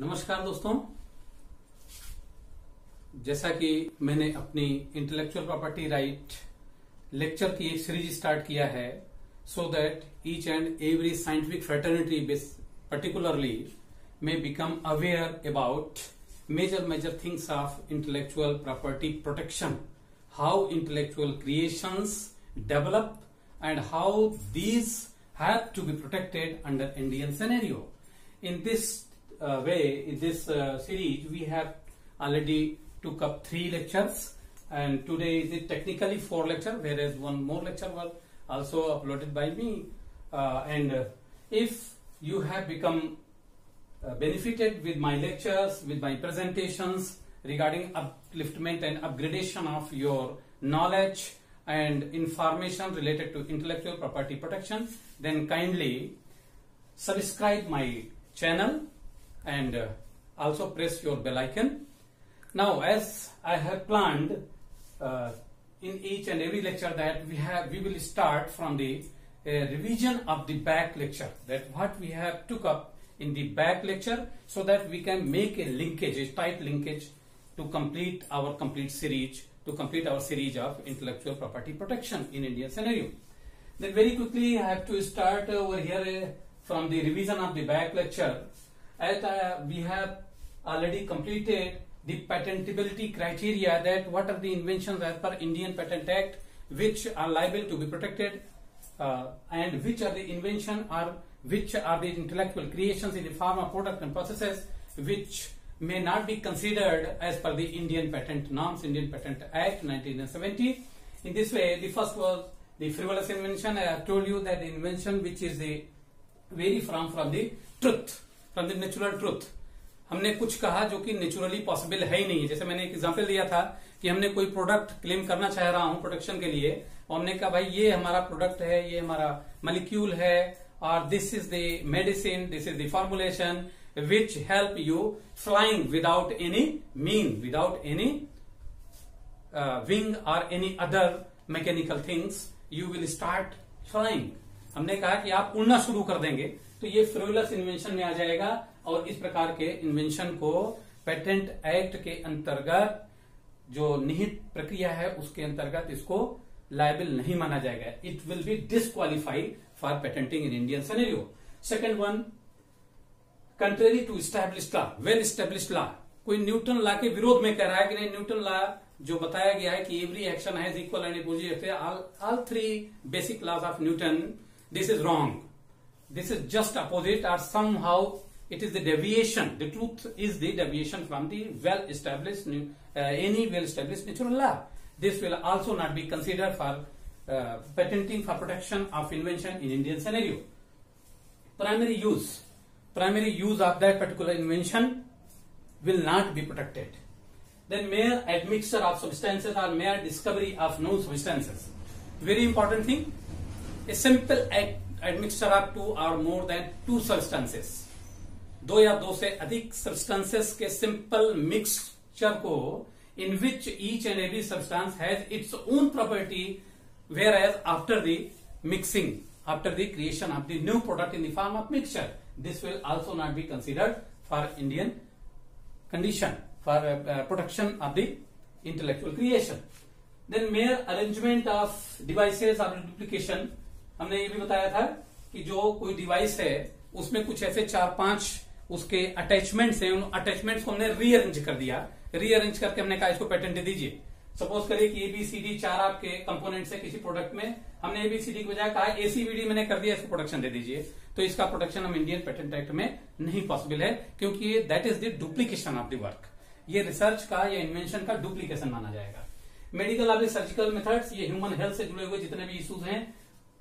नमस्कार दोस्तों। जैसा कि मैंने अपनी इंटेलेक्चुअल प्रॉपर्टी राइट लेक्चर की एक सीरीज़ स्टार्ट किया है so that each and every scientific fraternity particularly may become aware about major major things of intellectual property protection how intellectual creations develop and how these have to be protected under Indian scenario in this uh, way in this uh, series we have already took up three lectures. And today is it technically four lecture whereas one more lecture was also uploaded by me. Uh, and uh, if you have become uh, benefited with my lectures with my presentations regarding upliftment and upgradation of your knowledge and information related to intellectual property protection then kindly subscribe my channel and uh, also press your bell icon. Now as i have planned uh, in each and every lecture that we have we will start from the uh, revision of the back lecture. That what we have took up in the back lecture so that we can make a linkage a tight linkage to complete our complete series to complete our series of intellectual property protection in indian scenario. Then very quickly i have to start over here uh, from the revision of the back lecture as uh, we have already completed the patentability criteria that what are the inventions as per Indian Patent Act which are liable to be protected uh, and which are the invention or which are the intellectual creations in the form of product and processes which may not be considered as per the Indian Patent Norms, Indian Patent Act 1970. In this way, the first was the frivolous invention. I have told you that the invention which is the vary from from the truth, from the natural truth हमने कुछ कहा जो कि naturally possible है ही नहीं। है जैसे मैंने एक एग्जांपल दिया था कि हमने कोई प्रोडक्ट क्लेम करना चाह रहा हूँ प्रोडक्शन के लिए और हमने कहा, भाई, ये हमारा प्रोडक्ट है, ये हमारा मलिक्यूल है, और this is the medicine this is the formulation which help you flying without any mean without any wing और any other mechanical things you will start flying हमने कहा कि आप उड़ना शुरू कर देंगे। तो ये फ्रिवलस इन्वेंशन में आ जाएगा और इस प्रकार के इन्वेंशन को पेटेंट एक्ट के अंतर्गत जो निहित प्रक्रिया है, उसके अंतर्गत इसको लाइबल नहीं माना जाएगा। It will be disqualified for patenting in Indian scenario second one contrary to establish law well establish law कोई न्यूटन लॉ के विरोध में कह रहा है कि नहीं न्यूटन लॉ जो बताया गया है कि every action has equal and all three basic laws of Newton this is wrong this is just opposite or somehow it is the deviation. The truth is the deviation from the well established uh, any well established natural law. This will also not be considered for uh, patenting for protection of invention in indian scenario. Primary use primary use of that particular invention will not be protected. Then mere admixture of substances or mere discovery of new substances. Very important thing a simple act admixture of two or more than two substances दो या दो से अधिक substances के simple mixture को in which each and every substance has its own property whereas after the mixing after the creation of the new product in the form of mixture this will also not be considered for Indian condition for protection of the intellectual creation then mere arrangement of devices of duplication हमने ये भी बताया था कि जो कोई device है, उसमें कुछ ऐसे चार पाँच उसके अटैचमेंट्स हैं, उन अटैचमेंट्स को हमने रीअरेंज कर दिया। रीअरेंज करके हमने कहा इसको पेटेंट दीजिए। सपोज़ करिए कि एबीसीडी चार आपके कंपोनेंट्स है किसी प्रोडक्ट में। हमने एबीसीडी की बजाय कहा एसीबीडी मैंने कर दिया, इसको प्रोडक्शन दे दीजिए। तो इसका प्रोडक्शन हम इंडियन पेटेंट एक्ट में नहीं पॉसिबल है, क्योंकि that is the duplication of the work ये रिसर्च का, या इन्वेंशन का डुप्लीकेशन माना जाएगा। मेडिकल आप सर्जिकल मेथड्स ये ह्यूमन हेल्थ से जुड़े हुए जितने भी इश्यूज़ हैं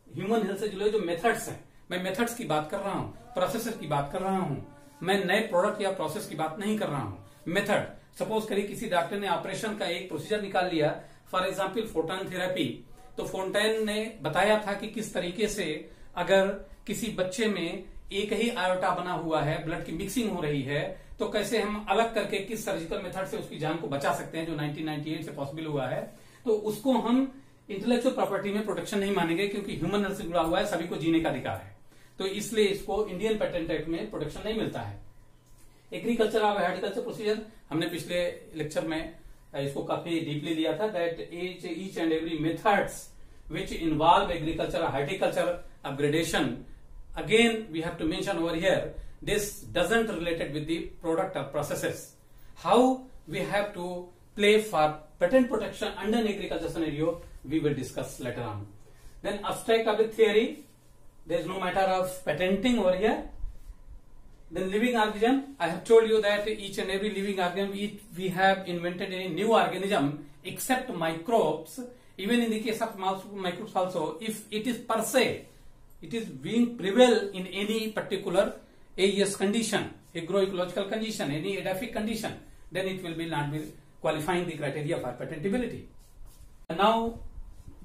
ह्यूमन हेल्थ से जुड़े जो मेथड्स हैं। मैं मेथड्स की बात कर रहा हूँ प्रोसेसर की बात कर रहा हूँ। मैं नए प्रोडक्ट या प्रोसेस की बात नहीं कर रहा हूँ। मेथड सपोज़ करिए किसी डॉक्टर ने ऑपरेशन का एक प्रोसीजर निकाल लिया। फॉर एग्ज़ाम्पल फोटोन थेरेपी तो फोन्टेन ने बताया था कि किस तरीके से अगर किसी बच्चे में एक ही आयोटा बना हुआ है ब्लड की मिक्सिंग हो रही है तो कैसे हम अलग करके किस सर्जिकल मेथड से उसकी जान को बचा सकते हैं, जो 1998 से पॉसिबल हुआ है? तो उसको हम इंटेलेक्चुअल प्रॉपर्टी में प्रोटेक्शन नहीं मानेंगे क्योंकि ह्यूमन रेट जुड़ा हुआ है, सभी को जीने का अधिकार है। तो इसलिए इसको इंडियन पेटेंट एक्ट में प्रोटेक्शन नहीं मिलता है। एग्रीकल्चर और हॉर्टिकल्चर प्रोसीजर हमने पिछले लेक्चर में इसको काफ़ी डीपली लिया था that each each and every methods which involve agriculture horticulture upgradation again we have to mention over here this doesn't related with the product और process how we have to play for patent protection under agriculture scenario we will discuss later on then abstract the theory there is no matter of patenting over here then living organism, I have told you that each and every living organism, we, we have invented a new organism except microbes. Even in the case of microbes also, if it is per se, it is being prevail in any particular AES condition, agroecological condition, any edaphic condition, then it will be not be qualifying the criteria for patentability. And now,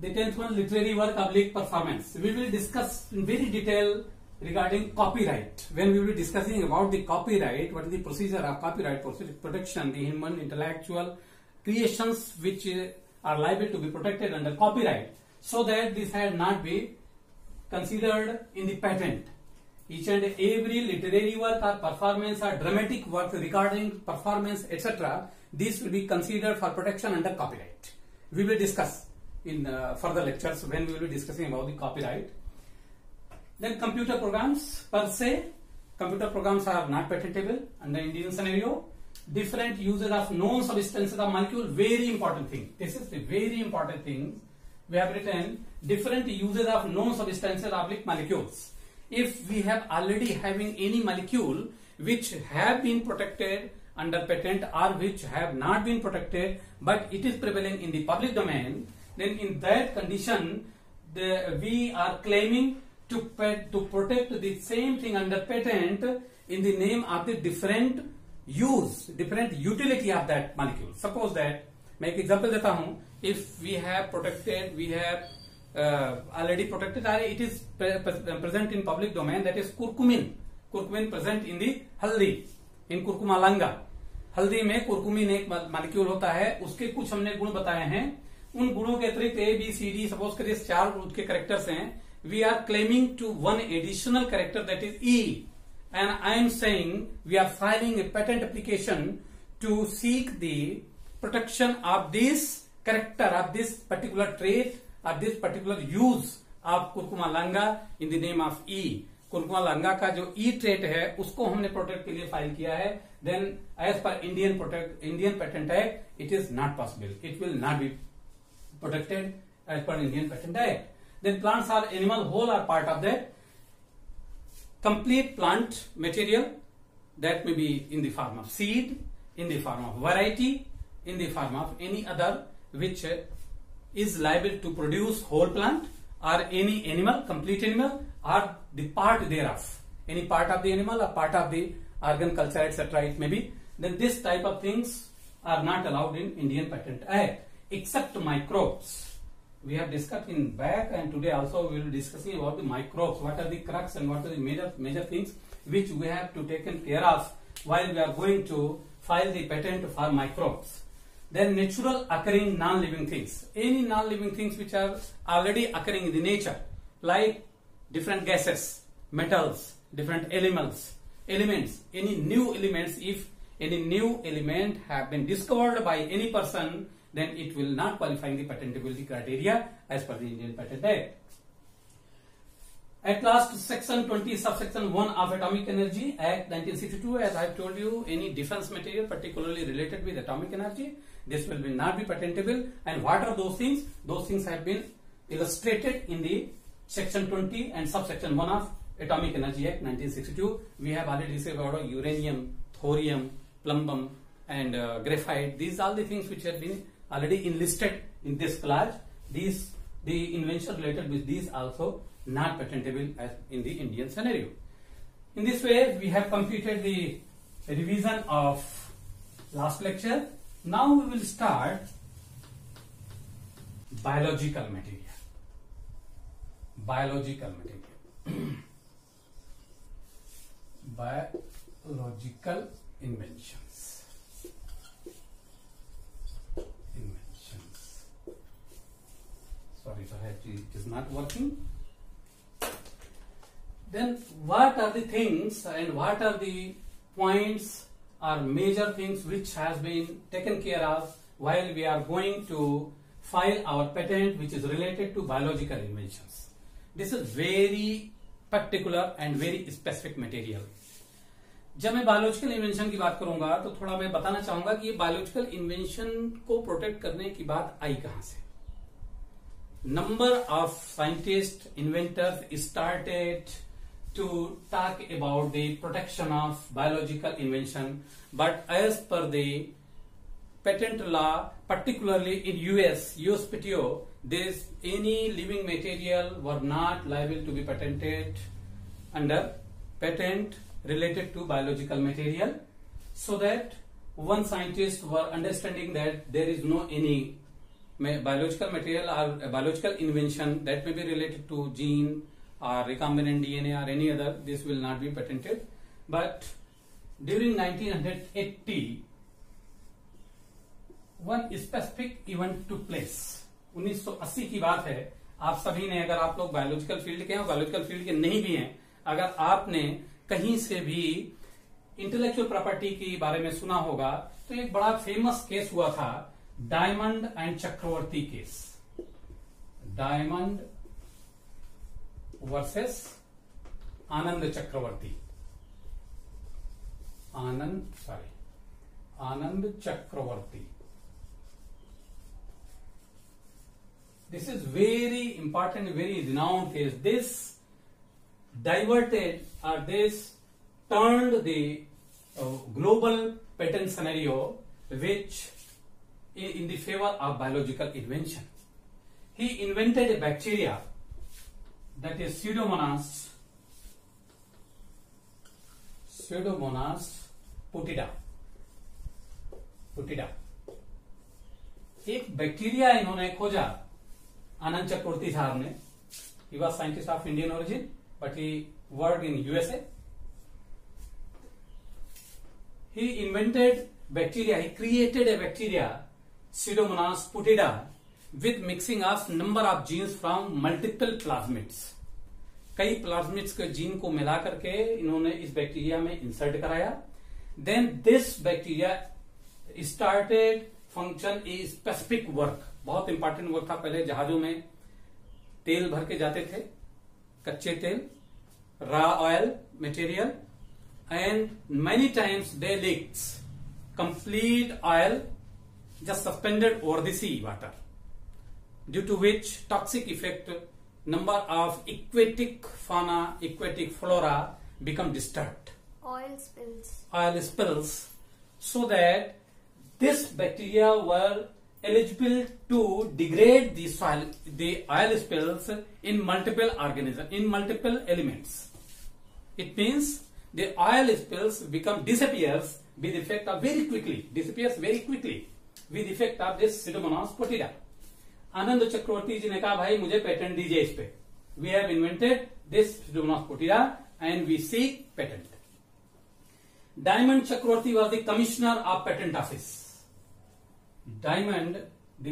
the tenth one, literary work oblique performance. We will discuss in very detail regarding copyright. When we will be discussing about the copyright, what is the procedure of copyright protection, the human intellectual creations which uh, are liable to be protected under copyright, so that this had not be considered in the patent. Each and every literary work or performance or dramatic work regarding performance, etc., this will be considered for protection under copyright. We will discuss in uh, further lectures when we will be discussing about the copyright. Then computer programs per se, computer programs are not patentable under Indian scenario. Different uses of known substances of molecule, very important thing. This is the very important thing. We have written different uses of known substances of molecules. If we have already having any molecule which have been protected under patent or which have not been protected but it is prevailing in the public domain, then in that condition the, we are claiming to, to protect the same thing under patent in the name of the different use, different utility of that molecule. Suppose that, मैं एक example देता हूँ if we have protected we have already protected or it is present in public domain that is curcumin curcumin present in the haldi in curcuma langa हल्दी में curcumin एक molecule होता है उसके कुछ हमने गुण बताए हैं उन गुणों के अतिरिक्त A B C D suppose करिए चार ग्रुप के करेक्टर्स हैं we are claiming to one additional character that is E and I am saying we are filing a patent application to seek the protection of this character of this particular trade of this particular use of curcuma longa in the name of E curcuma longa का जो ई e trade है, उसको हमने protect के लिए file किया है. Then as per Indian protect Indian patent act it is not possible it will not be protected as per Indian Patent Act. Then plants are animal whole are part of the complete plant material that may be in the form of seed, in the form of variety, in the form of any other which uh, is liable to produce whole plant or any animal, complete animal or the part thereof. Any part of the animal or part of the organ culture etc. it may be. Then this type of things are not allowed in Indian Patent Act except microbes. We have discussed in back and today also we will be discussing about the microbes. What are the crux and what are the major major things which we have to taken care of while we are going to file the patent for microbes. Then natural occurring non-living things. Any non-living things which are already occurring in the nature like different gases metals different elements elements any new elements if any new element have been discovered by any person then it will not qualify in the patentability criteria as per the Indian Patent Act. At last, section 20, subsection 1 of Atomic Energy Act 1962, as I have told you, any defense material particularly related with atomic energy, this will be not be patentable. And what are those things? Those things have been illustrated in the section 20 and subsection 1 of Atomic Energy Act 1962. We have already said about uranium, thorium, plumbum, and uh, graphite. These are the things which have been already enlisted in this class. These the invention related with these also not patentable as in the Indian scenario. In this way, we have completed the revision of last lecture. Now we will start biological material. Biological material. biological invention. Sorry sorry it is not working then what are the things and what are the points are major things which has been taken care of while we are going to file our patent which is related to biological inventions. This is very particular and very specific material. जब मैं biological invention की बात करूँगा तो थोड़ा मैं बताना चाहूँगा कि ये बायोलॉजिकल इन्वेंशन को प्रोटेक्ट करने की बात आई कहाँ से number of scientists, inventors started to talk about the protection of biological invention. But as per the patent law particularly in US USPTO this any living material were not liable to be patented under patent related to biological material. So that one scientist were understanding that there is no any biological material or biological invention that may be related to gene or recombinant DNA or any other this will not be patented but during 1980 one specific event to place 1980 की बात है। आप सभी ने, अगर आप लोग biological field के हैं बायोलॉजिकल फ़ील्ड के नहीं भी हैं, अगर आपने कहीं से भी इंटेलेक्चुअल प्रॉपर्टी के बारे में सुना होगा तो एक बड़ा फ़ेमस केस हुआ था। Diamond and Chakravarty case Diamond versus Anand Chakravarty Anand sorry Anand Chakravarty this is very important very renowned case this diverted or this turn the global pattern scenario which in, the favor of biological invention he invented a bacteria that is pseudomonas pseudomonas putida putida एक bacteria इन्होंने खोजा आनंद चक्रवर्ती साहब ने ही was scientist of Indian origin but he work in USA he invented bacteria he created a bacteria pseudomonas putida with mixing of number of genes from multiple plasmids. कई plasmids के gene को मिला करके इन्होंने इस बैक्टीरिया में insert कराया। Then this bacteria started function a specific work बहुत इंपॉर्टेंट वर्क था पहले जहाजों में। तेल भर के जाते थे। कच्चे तेल raw oil material and many times they leaks complete oil just suspended over the sea water due to which toxic effect number of aquatic fauna aquatic flora become disturbed. Oil spills. oil spills. So that this bacteria were eligible to degrade the soil the oil spills in multiple organisms in multiple elements. It means the oil spills become disappears with effect of very quickly disappears very quickly with effect of this Pseudomonas putida Anand Chakravarti ji ने कहा भाई मुझे patent दीजिए इस पे we have invented this Pseudomonas putida and we see patent Diamond Chakravarti was the commissioner of patent office Diamond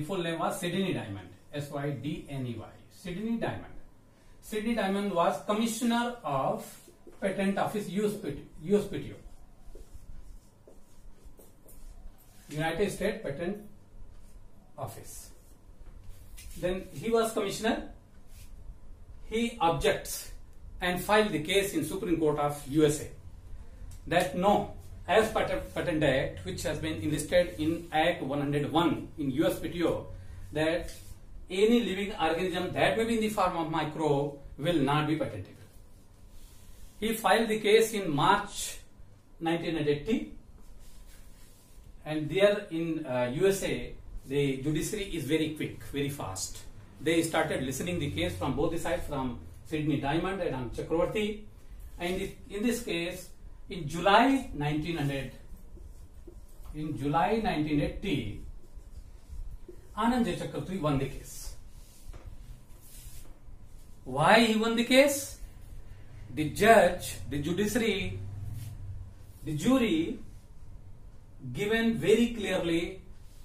full name was Sidney Diamond S Y D N E Y Sidney Diamond Sidney Diamond was commissioner of patent office USPTO United States Patent Office. Then he was commissioner. He objects and filed the case in Supreme Court of USA that no, as Patent, Act, which has been enlisted in Act 101 in USPTO, that any living organism that may be in the form of microbe will not be patentable. He filed the case in March 1980 and there in uh, USA the judiciary is very quick, very fast. They started listening the case from both the sides from Sydney Diamond and Chakravarti and in this case in July 1900 in July 1980 Anand J. Chakravarti won the case. Why he won the case? the judge, the judiciary, the jury given very clearly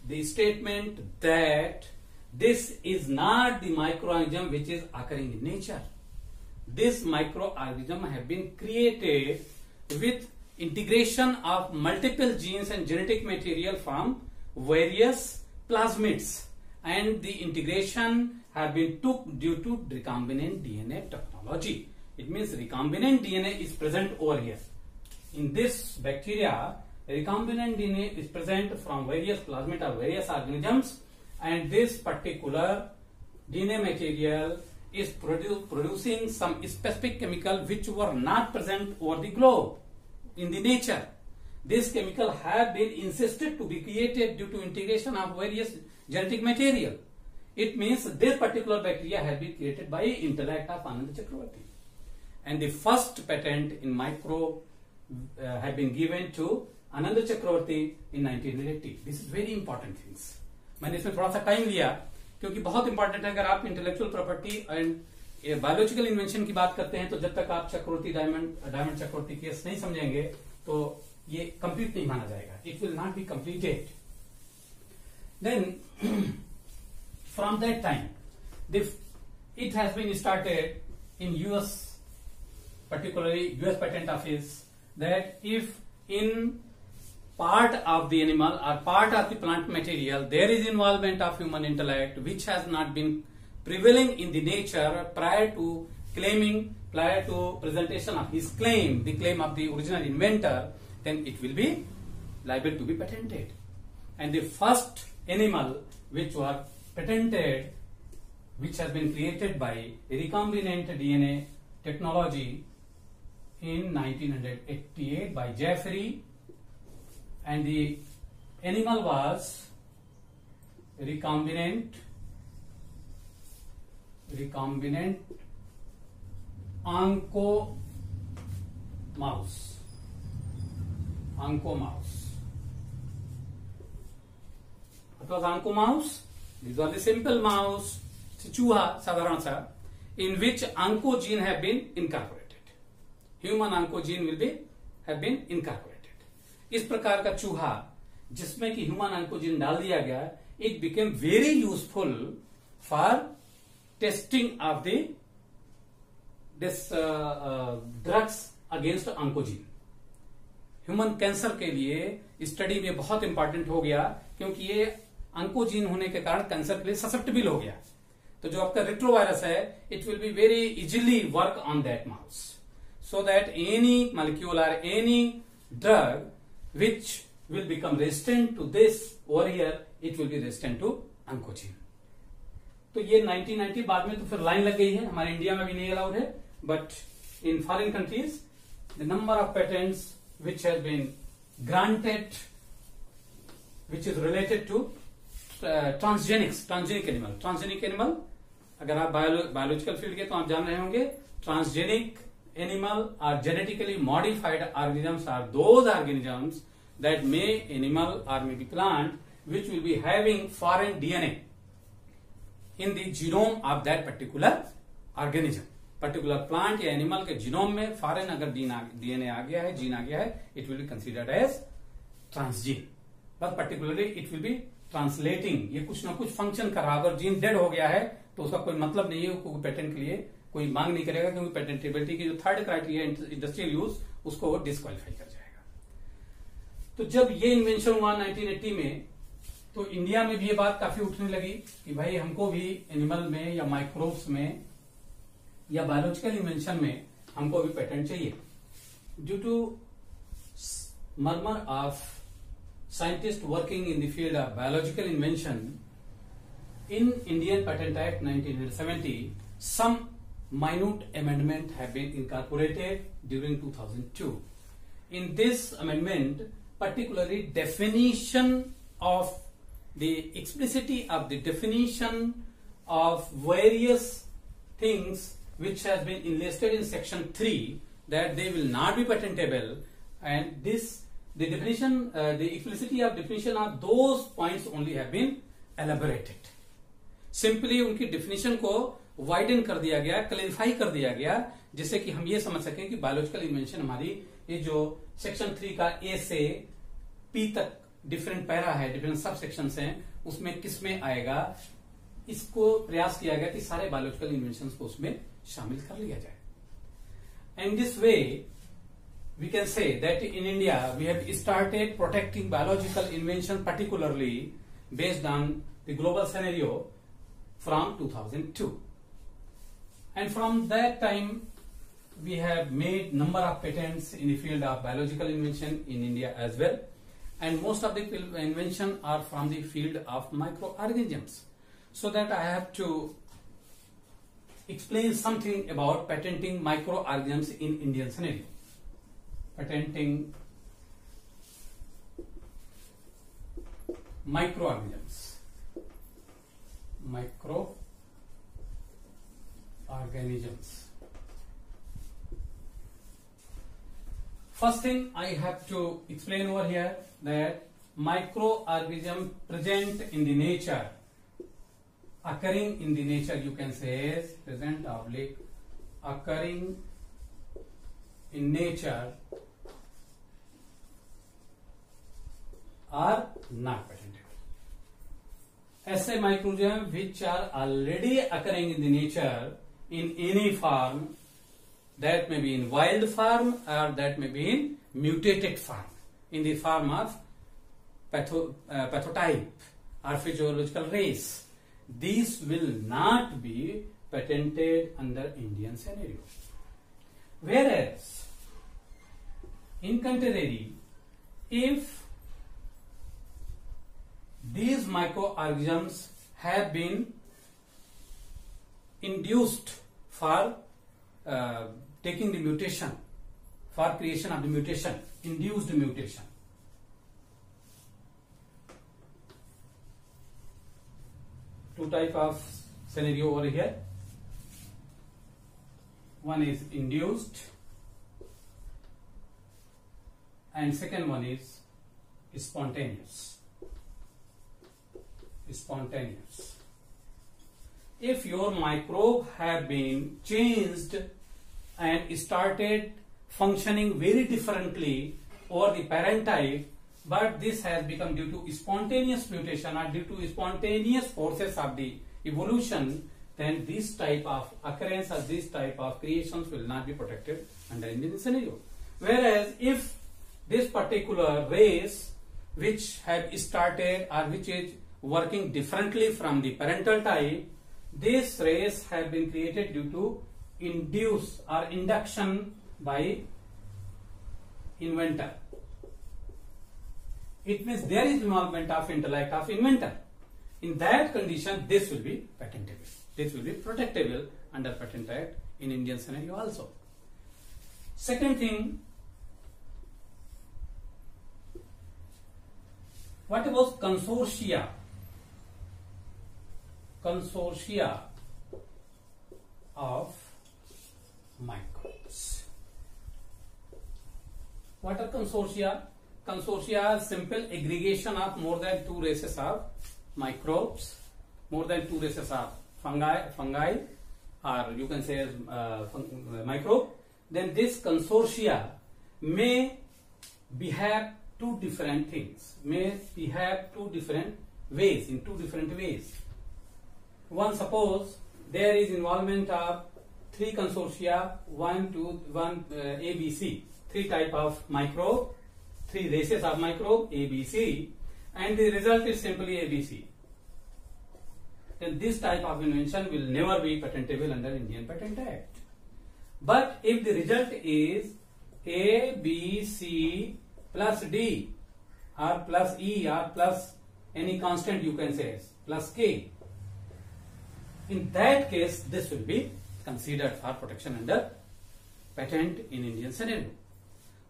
the statement that this is not the microorganism which is occurring in nature. This microorganism have been created with integration of multiple genes and genetic material from various plasmids and the integration have been took due to recombinant DNA technology. It means recombinant DNA is present over here. In this bacteria, recombinant DNA is present from various plasmid or various organisms and this particular DNA material is produ producing some specific chemical which were not present over the globe in the nature. This chemical have been insisted to be created due to integration of various genetic material. It means this particular bacteria has been created by intellect of Anand Chakravarti. And the first patent in micro uh, had been given to Anand Chakravarti in 1980. This is very important things मैंने इसमें थोड़ा सा time लिया, क्योंकि बहुत important है। अगर आप intellectual property and biological invention की बात करते हैं तो जब तक आप Chakravarti Diamond Diamond Chakravarti case नहीं समझेंगे तो ये कंप्लीट नहीं माना जाएगा। It will not be completed then from that time it has been started in US particularly US Patent Office, that if in part of the animal or part of the plant material there is involvement of human intellect which has not been prevailing in the nature prior to claiming prior to presentation of his claim the claim of the original inventor then it will be liable to be patented. And the first animal which was patented which has been created by recombinant DNA technology in 1988 by Jeffrey and the animal was recombinant recombinant onco mouse onco mouse what was onco mouse these are the simple mouse चूहा साधारण सा in which oncogene have been incorporated human oncogene will be have been incorporated इस प्रकार का चूहा, जिसमें कि human oncogene डाल दिया गया it became very useful for testing of the this drugs against oncogene human cancer के लिए स्टडी में बहुत इंपॉर्टेंट हो गया, क्योंकि ये अंकोजीन होने के कारण कैंसर के लिए ससेप्टेबल हो गया। तो जो आपका रिट्रोवायरस है it will be very easily work on that mouse so that any molecule or any drug which will become resistant to this over here it will be resistant to oncogene तो ये 1990 बाद में तो फिर line लग गई है, हमारे इंडिया में भी नहीं अलाउड है but in foreign countries the number of patents which has been granted which is related to transgenics transgenic animal transgenic animal अगर आप बायोलॉजिकल फ़ील्ड के तो आप जान रहे होंगे transgenic animal or genetically modified organisms are those organisms that may animal or maybe plant which will be having foreign DNA in the genome of that particular organism. Particular plant या animal के genome में foreign अगर DNA आ गया है gene आ गया है it will be considered as transgene but particularly it will be translating ये कुछ ना कुछ फ़ंक्शन कर रहा अगर जीन डेड हो गया है तो उसका कोई मतलब नहीं है पेटेंट के लिए कोई मांग नहीं करेगा क्योंकि पेटेंटेबिलिटी की जो थर्ड क्राइटेरिया इंडस्ट्रियल यूज़ उसको डिस्कालीफाई कर जाएगा। तो जब ये इन्वेंशन हुआ 1980 में तो इंडिया में भी ये बात काफ़ी उठने लगी कि भाई हमको भी एनिमल में या माइक्रोब्स में या बायोलॉजिकल इन्वेंशन में हमको भी पेटेंट चाहिए। Due to murmur of scientist working in the field of biological invention in Indian patent act 1970 some minute amendment have been incorporated during 2002. In this amendment, particularly definition of the explicitity of the definition of various things which has been enlisted in section 3 that they will not be patentable and this the definition uh, the explicitity of definition of those points only have been elaborated simply unki definition ko widen कर दिया गया clarify कर दिया गया, जिससे कि हम ये समझ सकें कि बायोलॉजिकल इन्वेंशन हमारी, ये जो सेक्शन थ्री का ए से पी तक डिफरेंट पैरा है डिफरेंट सब सेक्शन है, उसमें किसमें आएगा? इसको प्रयास किया गया कि सारे बायोलॉजिकल इन्वेंशन को उसमें शामिल कर लिया जाए। And this way we can say that in India, we have started protecting biological invention particularly based on the global scenario from 2002 and from that time we have made number of patents in the field of biological invention in India as well. And most of the invention are from the field of microorganisms. So that I have to explain something about patenting microorganisms in Indian scenario. Patenting microorganisms microorganisms First thing I have to explain over here that microorganism present in the nature, occurring in the nature you can say is present oblique, occurring in nature are not patentable. Essay microorganism which are already occurring in the nature in any form that may be in wild form or that may be in mutated form in the form of patho, uh, pathotype or physiological race. These will not be patented under indian scenario. Whereas in contrary if these microorganisms have been induced for uh, taking the mutation for creation of the mutation, induced mutation. Two type of scenario over here. One is induced and second one is spontaneous. Spontaneous. If your microbe have been changed and started functioning very differently over the parent type but this has become due to spontaneous mutation or due to spontaneous forces of the evolution then this type of occurrence or this type of creations will not be protected under Indian scenario. Whereas if this particular race which have started or which is working differently from the parental type, this rays have been created due to induce or induction by inventor. It means there is involvement of intellect of inventor. In that condition, this will be patentable. This will be protectable under Patent Act in Indian scenario also. Second thing, what about consortia? Consortia of microbes. What are consortia? Consortia are simple aggregation of more than two races of microbes, more than two races of fungi, fungi, or you can say uh, microbe. Then this consortia may behave two different things, may behave two different ways, in two different ways. One suppose there is involvement of three consortia, one, two, one uh, ABC, three type of microbe, three races of microbe, ABC, and the result is simply ABC. Then this type of invention will never be patentable under Indian Patent Act. But if the result is A, B, C plus D or plus E or plus any constant you can say plus K, in that case this will be considered for protection under patent in Indian scenario.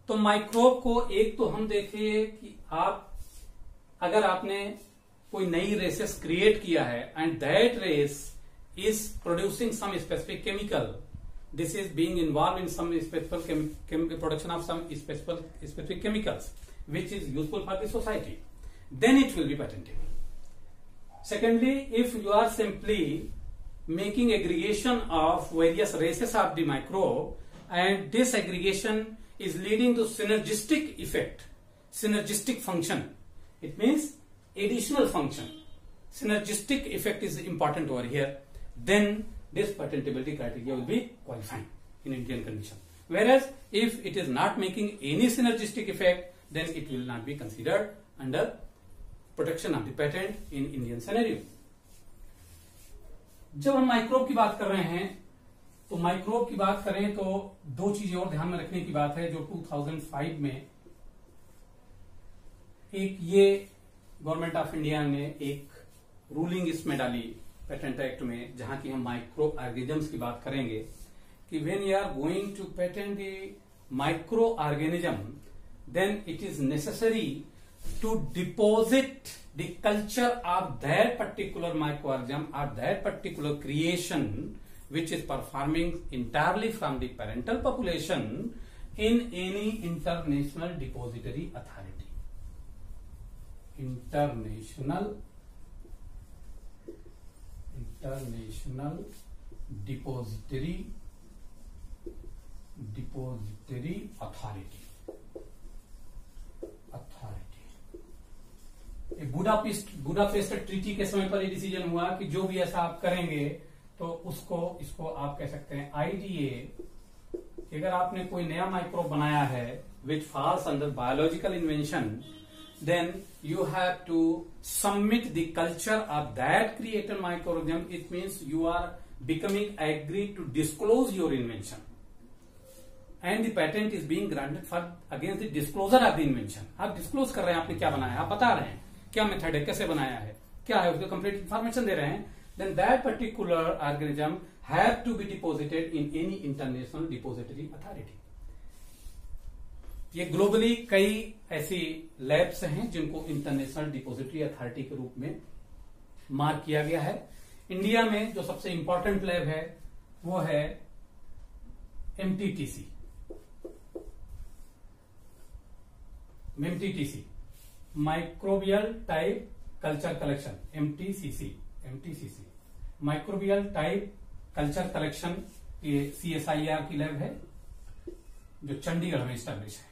तो microbe को एक तो हम देखे कि आप अगर आपने कोई नई रेसेस क्रिएट किया है and that race is producing some specific chemical this is being involved in some specific chem chem production of some specific, specific chemicals which is useful for the society then it will be patentable secondly if you are simply making aggregation of various races of the microbe and this aggregation is leading to synergistic effect, synergistic function. It means additional function. Synergistic effect is important over here. Then this patentability criteria will be qualifying in Indian condition. whereas if it is not making any synergistic effect then it will not be considered under protection of the patent in Indian scenario. जब हम microbe की बात कर रहे हैं तो microbe की बात करें तो दो चीज़ें और ध्यान में रखने की बात है जो 2005 में एक ये गवर्नमेंट ऑफ़ इंडिया ने एक रूलिंग इसमें डाली पेटेंट एक्ट में, जहाँ की हम माइक्रो ऑर्गेनिजम्स की बात करेंगे कि when you are going to patent the microorganism then it is necessary to deposit the culture of that particular microorganism और that particular creation which is performing entirely from the parental population in any international depository authority. International International Depository Depository Authority Budapest Budapest treaty के समय पर ये decision हुआ कि जो भी ऐसा आप करेंगे तो उसको, इसको आप कह सकते हैं आईडीए अगर आपने कोई नया माइक्रोब बनाया है which falls under biological invention then you have to submit the culture of that created microorganism it means you are becoming agree to disclose your invention and the patent is being granted for against the disclosure of the invention आप disclose कर रहे हैं, आपने क्या बनाया आप बता रहे हैं। क्या मेथड है, कैसे बनाया है, क्या है, उसको कंप्लीट इन्फॉर्मेशन दे रहे हैं। Then that particular organism have to be deposited in any international depository authority. ये ग्लोबली कई ऐसी लैब्स हैं जिनको इंटरनेशनल डिपोजिटरी अथॉरिटी के रूप में मार्क किया गया है। इंडिया में जो सबसे इंपॉर्टेंट लैब है, वो है MTTC MTTC microbial type culture collection MTCC MTCC microbial type culture collection ये सीएसआईआर की लैब है, जो चंडीगढ़ में स्टैब्लिश है।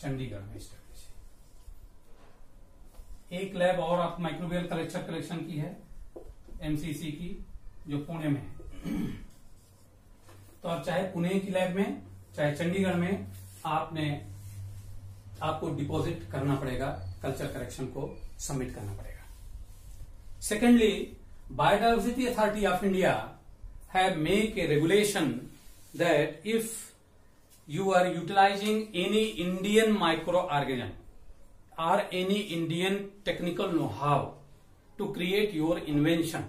चंडीगढ़ में स्टैब्लिश है। एक लैब और आप माइक्रोबियल कलेक्शन कलेक्शन की है एमसीसी की, जो पुणे में है। तो आप चाहे पुणे की लैब में, चाहे चंडीगढ़ में, आपने आपको डिपॉजिट करना पड़ेगा कल्चर करेक्शन को सबमिट करना पड़ेगा। Secondly biodiversity authority of India है make a regulation that if you are utilising any Indian microorganism or any Indian technical know how to create your invention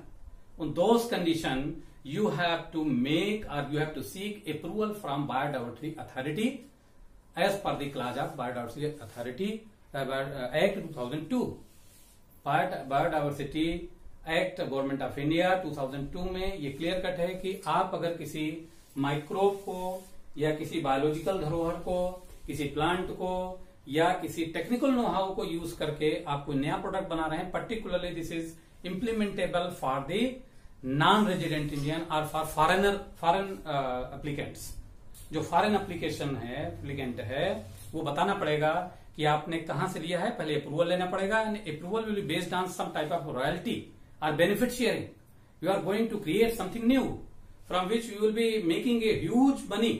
on those condition you have to make और you have to seek approval from biodiversity authority as per the clause of Biodiversity Authority uh, Act 2002. Biodiversity act government of India 2002 में ये clear cut है कि आप अगर किसी microbe को या किसी बायोलॉजिकल धरोहर को किसी प्लांट को या किसी टेक्निकल नोहाउ को यूज़ करके आप कोई नया प्रोडक्ट बना रहे हैं particularly this is implementable for the non resident Indian और फॉर फॉरेनर फॉरेन एप्लीकेंट्स जो फॉरेन एप्लीकेशन है एप्लीकेंट है वो बताना पड़ेगा कि आपने कहाँ से लिया है। पहले अप्रूवल लेना पड़ेगा। And approval will be based on some type of royalty और benefit sharing you are going to create something new from which you will be making a huge money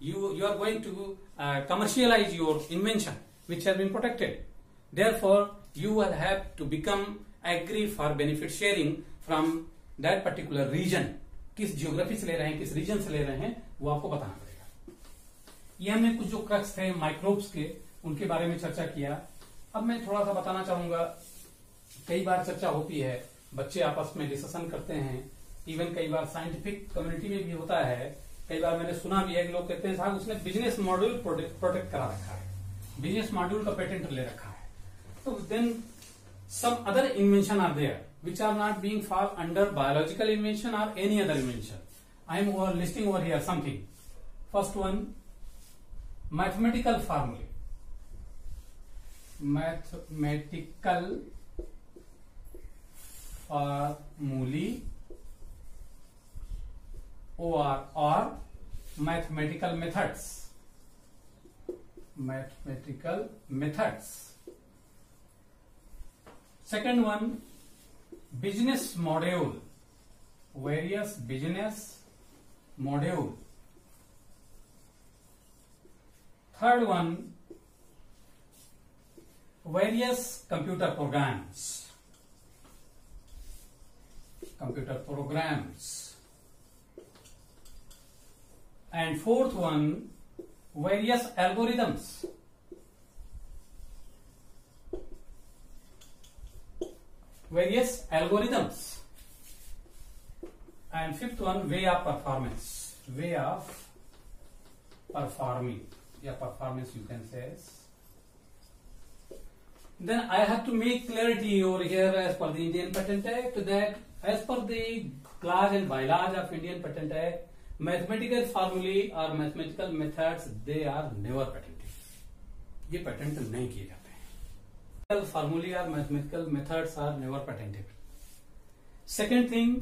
you you are going to uh, commercialize your invention which has been protected. Therefore you will have to become agree for benefit sharing from that particular region. किस geography से ले रहे हैं किस reason से ले रहे हैं वो आपको बताना पड़ेगा। ये हमने कुछ जो क्रक्स थे माइक्रोब्स के, उनके बारे में चर्चा किया। अब मैं थोड़ा सा बताना चाहूँगा, कई बार चर्चा होती है, बच्चे आपस में डिस्कशन करते हैं इवन कई बार साइंटिफिक कम्युनिटी में भी होता है। कई बार मैंने सुना भी है कि लोग कहते हैं, साहब, उसने बिज़नेस मॉड्यूल प्रोटेक्ट करा रखा है। बिज़नेस मॉड्यूल का पेटेंट ले रखा है। तो then some other invention are there which are not being fall under biological invention और any other invention I am over listing over here something first one mathematical formulae mathematical formulae or or mathematical methods mathematical methods second one business module various business module third one various computer programs computer programs and fourth one various algorithms various algorithms and fifth one way of performance way of performing yeah performance you can say then i have to make clarity over here as per the indian patent act that as per the clause and bylaws of indian patent act mathematical formulae or mathematical methods they are never patented ये patent नहीं किए जाते हैं formulae or mathematical methods are never patented second thing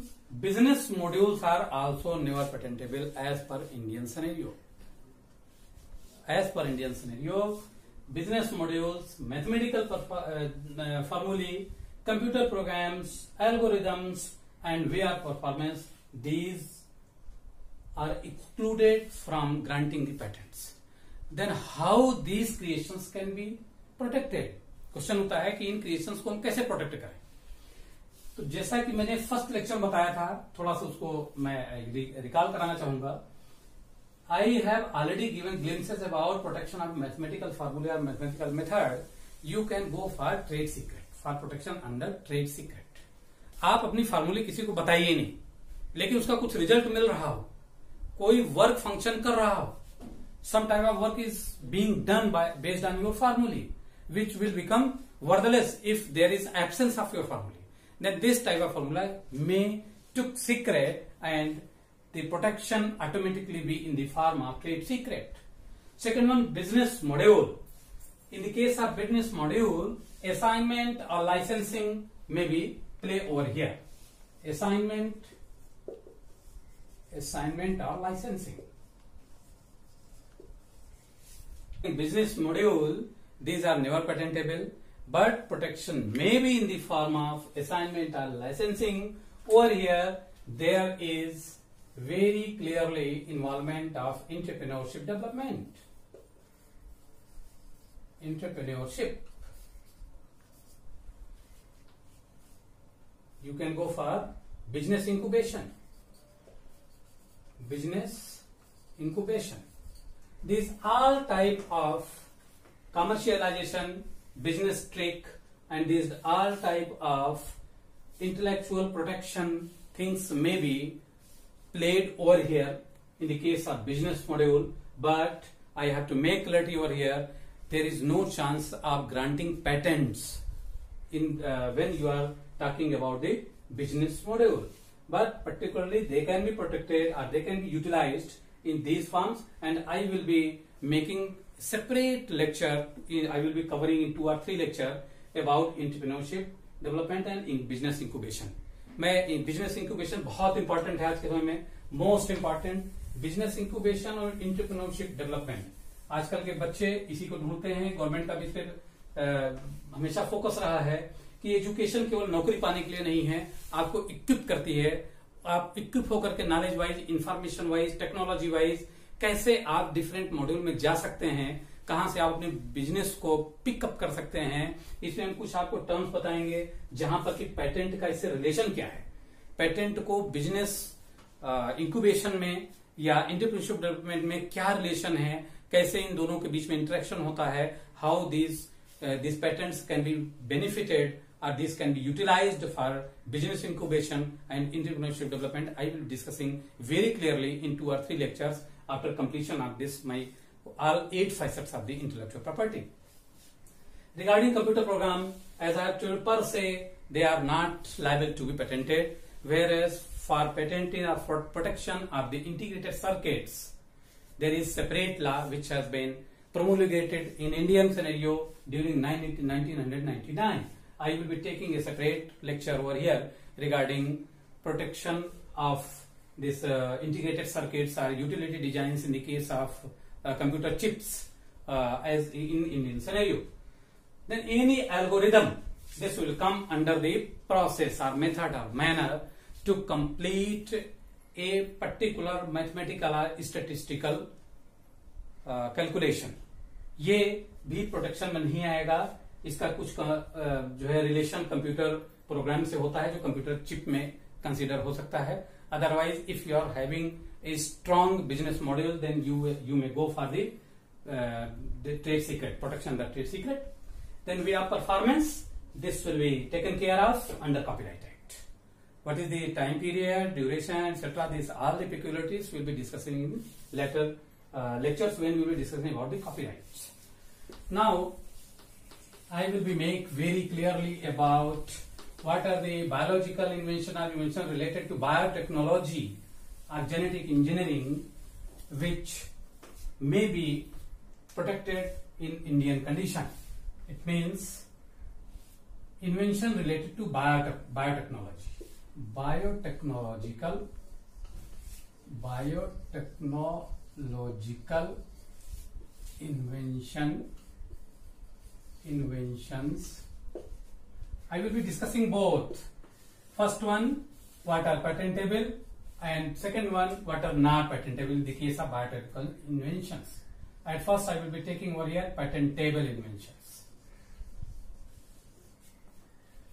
business modules are also never patentable as per indian scenario as per indian scenario business modules mathematical uh, formulae computer programs algorithms and VR performance these are excluded from granting the patents then how these creations can be protected question होता है कि इन creations को हम कैसे protect करें तो जैसा कि मैंने फ़र्स्ट लेक्चर बताया था, थोड़ा सा उसको मैं रिकॉल कराना चाहूँगा। I have already given glimpses about protection of mathematical फार्मूले और mathematical method you can go for trade secret for protection under trade secret आप अपनी फार्मूले किसी को बताइए नहीं, लेकिन उसका कुछ रिज़ल्ट मिल रहा हो। कोई वर्क फ़ंक्शन कर रहा हो। Some type of work is being done by, based on your formulae which will become worthless if there is absence of your formulae then this type of formula may took secret and the protection automatically be in the form of trade secret. Second one business module. In the case of business module assignment or licensing may be play over here. Assignment assignment or licensing. In business module, these are never patentable, but protection may be in the form of assignment or licensing. Over here, there is very clearly involvement of entrepreneurship development. Entrepreneurship. You can go for business incubation. Business incubation these all type of commercialization business trick and these all type of intellectual protection things may be played over here in the case of business module but i have to make clarity over here there is no chance of granting patents in uh, when you are talking about the business module. But particularly they can be protected or they can be utilized in these forms and I will be making separate lecture I will be covering in two or three lecture about entrepreneurship development and in business incubation. मैं business incubation बहुत important है आज के समय में. Most important business incubation और entrepreneurship development आजकल के बच्चे इसी को ढूंढते हैं. गवर्नमेंट का भी पर हमेशा फोकस रहा है कि एजुकेशन केवल नौकरी पाने के लिए नहीं है, आपको इक्विप करती है. आप इक्विप होकर के knowledge wise information wise technology wise कैसे आप डिफरेंट मॉड्यूल में जा सकते हैं, कहाँ से आप अपने बिज़नेस को पिकअप कर सकते हैं, इसमें हम कुछ आपको टर्म्स बताएँगे, जहाँ पर कि पेटेंट का इससे रिलेशन क्या है पेटेंट को बिज़नेस इंक्यूबेशन में या इंटरप्रेन्योरशिप डेवलपमेंट में क्या रिलेशन है, कैसे इन दोनों के बीच में इंटरेक्शन होता है how this this patents can be benefited or this can be utilized for business incubation and entrepreneurship. I will be discussing very clearly in two or three lectures after completion of this my all eight facets of the intellectual property. Regarding computer program, as I have told per se, they are not liable to be patented, whereas for patenting or for protection of the integrated circuits, there is separate law which has been promulgated in Indian scenario during 1999 I will be taking a separate lecture over here regarding protection of this uh, integrated circuits or utility designs in the case of uh, computer chips uh, as in Indian scenario. Then any algorithm, this will come under the process or method or manner to complete a particular mathematical or statistical uh, calculation. ये भी protection में नहीं आएगा इसका कुछ जो है relation computer program से होता है जो कंप्यूटर चिप में कंसीडर हो सकता है Otherwise, if you are having a strong business model, then you, you may go for the, uh, the trade secret, protection the trade secret. Then we have performance. This will be taken care of under Copyright Act. What is the time period, duration, etc. These all the peculiarities we'll be discussing in later uh, lectures when we will be discussing about the copyrights. Now, I will be make very clearly about what are the biological invention or invention related to biotechnology or genetic engineering which may be protected in Indian condition. It means invention related to biotech, biotechnology. Biotechnological, biotechnological invention, inventions. I will be discussing both. First one, what are patentable and second one, what are not patentable in the case of biotechnical inventions. At first, I will be taking over here patentable inventions.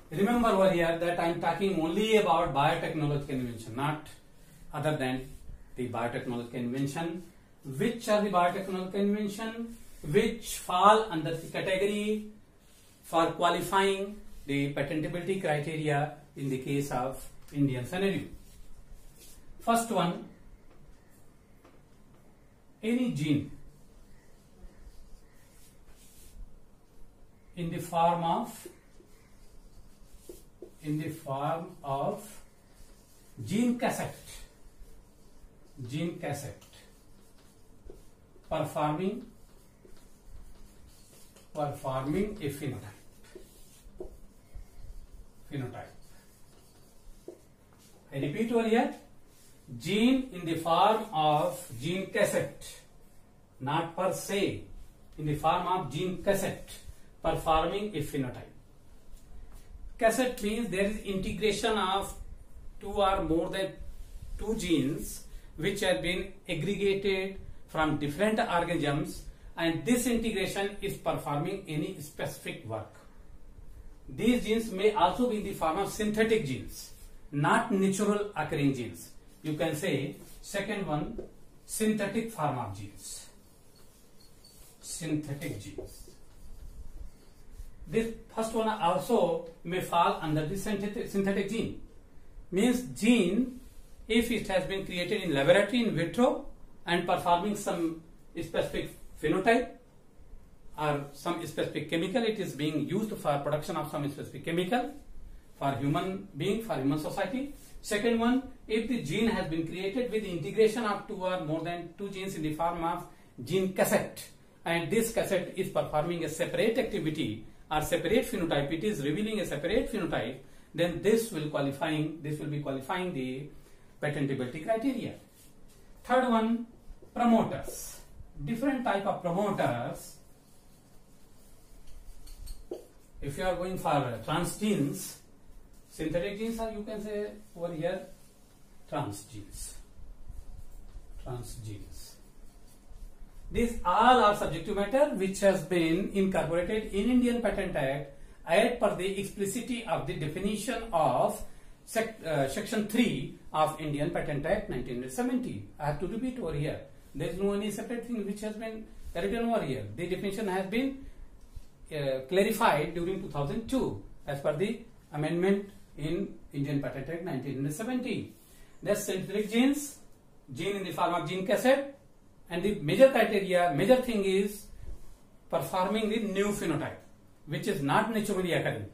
Remember over here that I am talking only about biotechnological invention, not other than the biotechnological invention. Which are the biotechnological invention? Which fall under the category for qualifying the patentability criteria in the case of Indian scenario. First one, any gene in the form of in the form of gene cassette gene cassette performing performing a phenotype phenotype I repeat over here gene in the form of gene cassette not per se in the form of gene cassette performing a phenotype cassette means there is integration of two or more than two genes which have been aggregated from different organisms and this integration is performing any specific work. These genes may also be in the form of synthetic genes, not natural occurring genes. You can say second one, synthetic form of genes. Synthetic genes. This first one also may fall under the synthetic, synthetic gene. Means gene, if it has been created in laboratory in vitro and performing some specific phenotype or some specific chemical, it is being used for production of some specific chemical for human being, for human society. Second one, if the gene has been created with integration of two or more than two genes in the form of gene cassette and this cassette is performing a separate activity or separate phenotype, it is revealing a separate phenotype, then this will qualifying, this will be qualifying the patentability criteria. Third one, promoters. Different type of promoters. If you are going for transgenes, synthetic genes or you can say over here transgenes. Transgenes. These all are subjective matter which has been incorporated in Indian Patent Act as per the explicitity of the definition of sec, uh, section 3 of Indian Patent Act 1970. I have to repeat over here. There is no any separate thing which has been written over here. The definition has been uh, clarified during 2002 as per the amendment in Indian Patent Act 1970. The synthetic genes, gene in the form of gene cassette, and the major criteria, major thing is performing the new phenotype, which is not naturally occurring.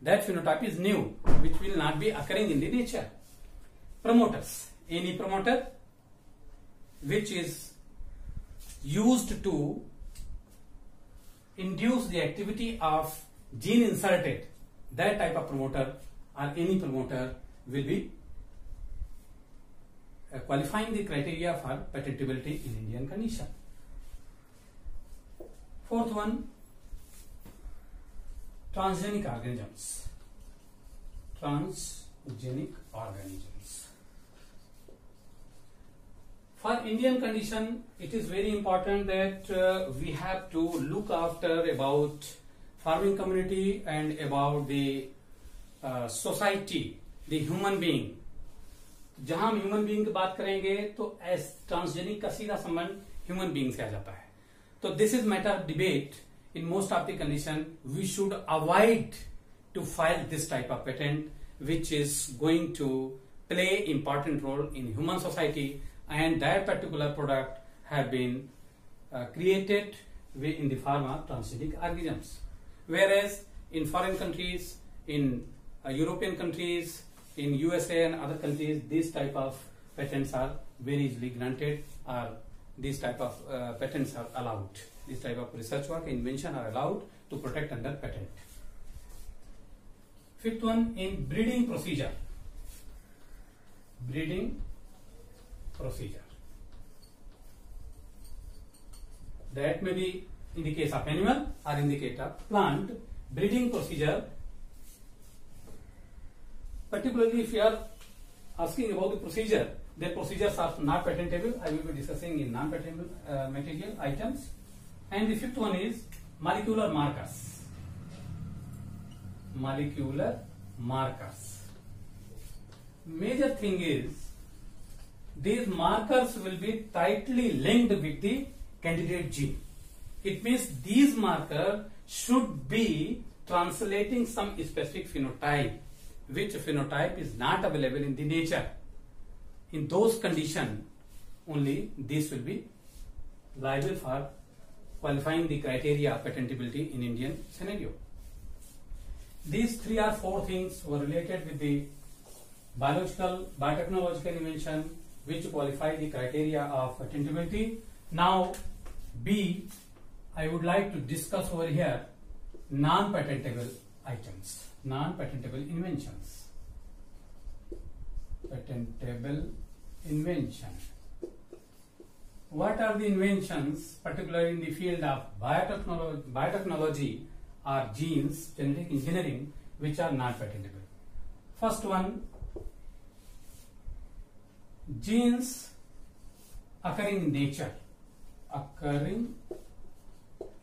That phenotype is new, which will not be occurring in the nature. Promoters, any promoter which is used to induce the activity of gene inserted, that type of promoter or any promoter will be uh, qualifying the criteria for patentability in Indian condition. Fourth one, transgenic organisms. Transgenic organisms. For Indian condition, it is very important that uh, we have to look after about farming community and about the uh, society, the human being. जहां हम human being की बात करेंगे तो S transgenic का सीधा संबंध human being से आ जाता है तो this is matter of debate in most of the condition we should avoid to file this type of patent which is going to play important role in human society and that particular product have been uh, created in the pharma transgenic organisms. Whereas in foreign countries in uh, european countries in usa and other countries these type of patents are very easily granted or these type of uh, patents are allowed. This type of research work invention are allowed to protect under patent. Fifth one in breeding procedure. Breeding procedure. That may be in the case of animal or in the case of plant. Breeding procedure, particularly if you are asking about the procedure, the procedures are not patentable. I will be discussing in non-patentable uh, material items. And the fifth one is molecular markers molecular markers. Major thing is these markers will be tightly linked with the candidate gene. It means these markers should be translating some specific phenotype, which phenotype is not available in the nature. In those conditions, only this will be liable for qualifying the criteria of patentability in Indian scenario. These three or four things were related with the biological, biotechnological invention which qualify the criteria of patentability. Now, B, I would like to discuss over here non-patentable items, non-patentable inventions. Patentable invention. What are the inventions, particularly in the field of biotechnology, biotechnology are genes, genetic engineering, which are not patentable. First one, genes occurring in nature, occurring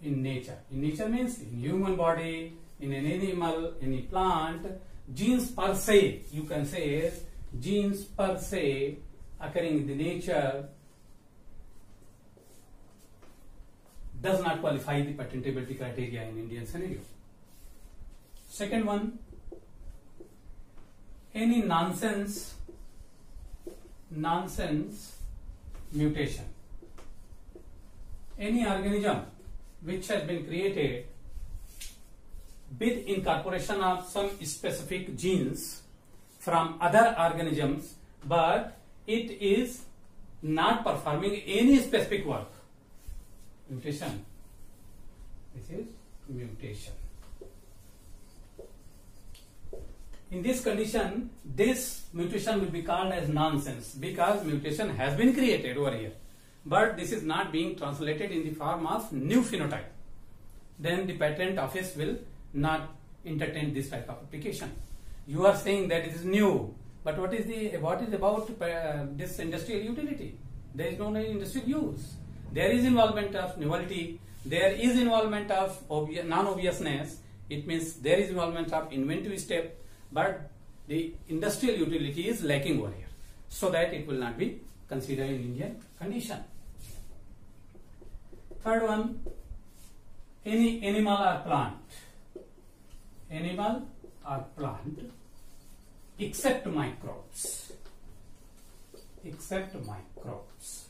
in nature. In nature means in human body, in an animal, in a plant, genes per se, you can say genes per se occurring in the nature does not qualify the patentability criteria in Indian scenario. Second one, any nonsense, nonsense mutation. Any organism which has been created with incorporation of some specific genes from other organisms, but it is not performing any specific work mutation. This is mutation. In this condition, this mutation will be called as nonsense because mutation has been created over here. But this is not being translated in the form of new phenotype. Then the patent office will not entertain this type of application. You are saying that it is new, but what is the what is about uh, this industrial utility? There is no industrial use there is involvement of novelty, there is involvement of non-obviousness, it means there is involvement of inventive step, but the industrial utility is lacking over here, so that it will not be considered in Indian condition. Third one, any animal or plant, animal or plant, except microbes, except microbes.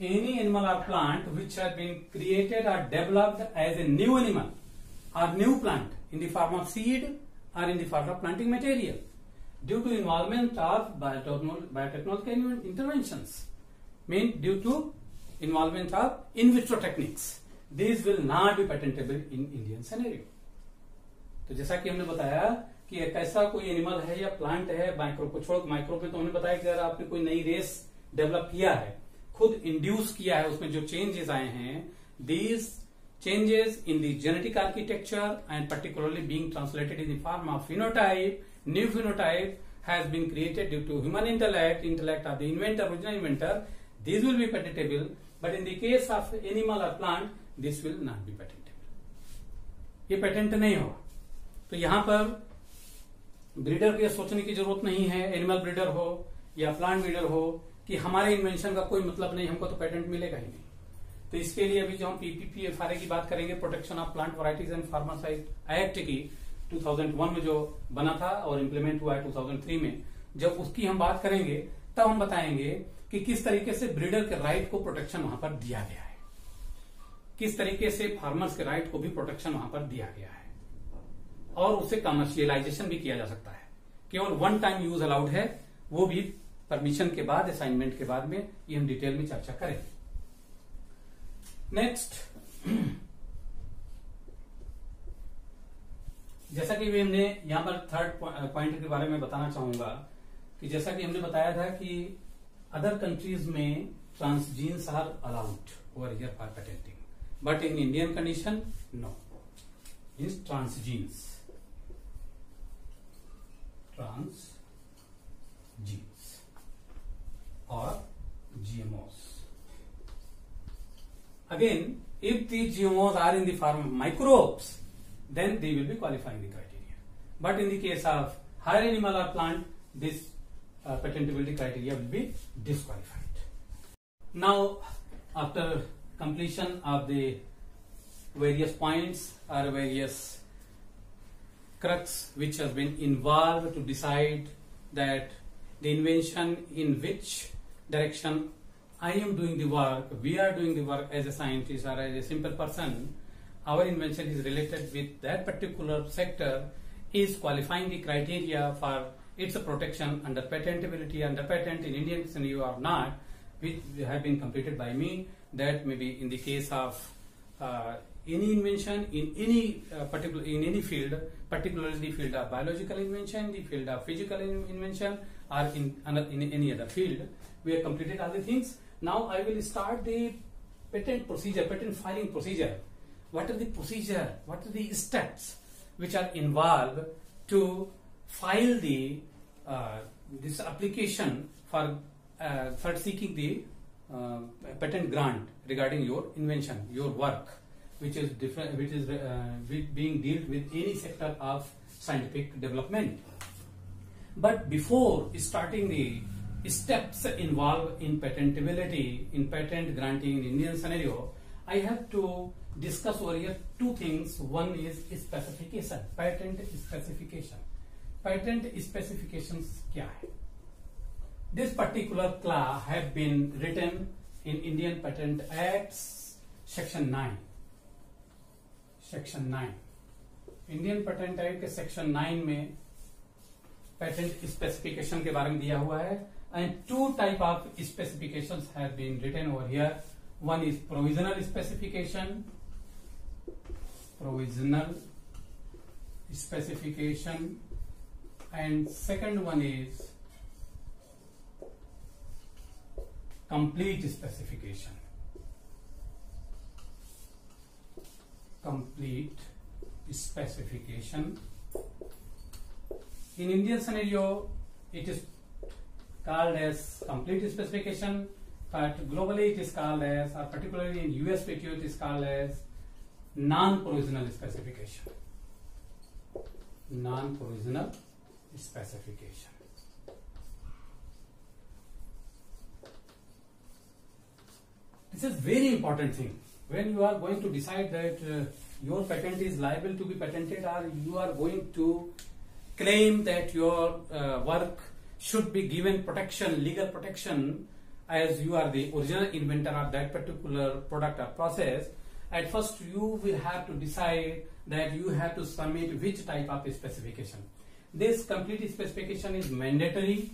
Any animal or plant which have been created or developed as a new animal or new plant in the form of seed or in the form of planting material due to involvement of biotechnological interventions mean due to involvement of in vitro techniques these will not be patentable in Indian scenario तो जैसा कि हमने बताया कि एक ऐसा कोई animal है या प्लांट है माइक्रो को छोड़ माइक्रो में तो हमने बताया कि अगर आपने कोई नई रेस डेवलप किया है खुद इंड्यूस किया है उसमें जो चेंजेस आए हैं these changes in the genetic architecture and particularly being translated in the form of phenotype, new phenotype has been created due to human intellect, intellect of the inventor, original inventor, this will be patentable. But in the case of animal or plant, this will not be patentable. ये patent नहीं होगा तो यहाँ पर breeder को यह सोचने की ज़रूरत नहीं है एनिमल ब्रीडर हो या प्लांट ब्रीडर हो कि हमारे इन्वेंशन का कोई मतलब नहीं हमको तो पेटेंट मिलेगा ही नहीं तो इसके लिए अभी जो हम पीपीपी एफ़ की बात करेंगे protection of plant varieties and farmers rights act की 2001 में जो बना था और इम्प्लीमेंट हुआ है 2003 में। जब उसकी हम बात करेंगे, तब हम बताएँगे कि किस तरीके से ब्रीडर के राइट को प्रोटेक्शन वहाँ पर दिया गया है। किस तरीके से फार्मर्स के राइट को भी प्रोटेक्शन वहाँ पर दिया गया है। और उसे कमर्शियलाइजेशन भी किया जा सकता है। केवल वन टाइम यूज़ अलाउड है, वो भी परमिशन के बाद असाइनमेंट के बाद में ये हम डिटेल में चर्चा करेंगे। नेक्स्ट जैसा कि भी हमने यहाँ पर थर्ड पॉइंट के बारे में बताना चाहूँगा कि जैसा कि हमने बताया था कि अदर कंट्रीज़ में transgenes are allowed over here for patenting but in Indian condition no means transgenes trans genes और GMOs Again, if the GMOs are in the form of microbes, then they will be qualifying the criteria. But in the case of higher animal or plant, this uh, patentability criteria will be disqualified. Now, after completion of the various points or various crux which has been involved to decide that the invention in which direction I am doing the work, we are doing the work as a scientist or as a simple person, our invention is related with that particular sector, is qualifying the criteria for its protection under patentability, under patent in Indian scenario or not, which have been completed by me. That may be in the case of uh, any invention in any uh, particular in any field, particularly the field of biological invention, the field of physical in invention, or in, in any other field, we have completed all the things. Now I will start the patent procedure, patent filing procedure. What are the procedure? What are the steps which are involved to file the uh, this application for uh, for seeking the uh, patent grant regarding your invention, your work, which is different, which is uh, being dealt with any sector of scientific development. But before starting the steps involved in patentability, in patent granting in Indian scenario, I have to discuss over here two things. One is specification, patent specification. Patent specifications क्या है? This particular clause have been written in Indian Patent Acts, Section 9. Section 9. Indian Patent Act के Section 9 में patent specification के बारे में दिया हुआ है and two type of specifications have been written over here. One is provisional specification, provisional specification, and second one is complete specification. Complete specification. In Indian scenario, it is called as complete specification, but globally it is called as, or particularly in USPTO it is called as non-provisional specification. Non-provisional specification. This is very important thing. When you are going to decide that uh, your patent is liable to be patented or you are going to claim that your uh, work should be given protection, legal protection, as you are the original inventor of that particular product or process, at first you will have to decide that you have to submit which type of specification. This complete specification is mandatory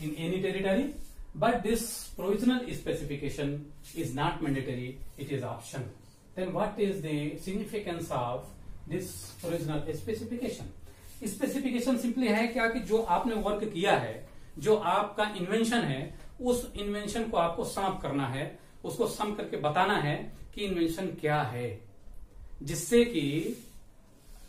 in any territory, but this provisional specification is not mandatory, it is optional. Then what is the significance of this provisional specification? Specification simply है क्या कि जो आपने work किया है, जो आपका invention है, उस इन्वेंशन को आपको सम करना है, उसको सम करके बताना है कि इन्वेंशन क्या है। जिससे कि